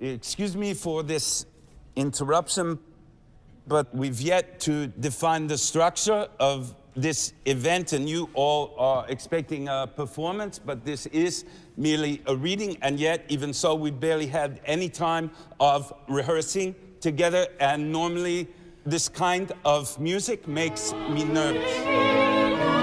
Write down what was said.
Excuse me for this interruption, but we've yet to define the structure of this event, and you all are expecting a performance, but this is merely a reading, and yet, even so, we barely had any time of rehearsing together, and normally this kind of music makes me nervous.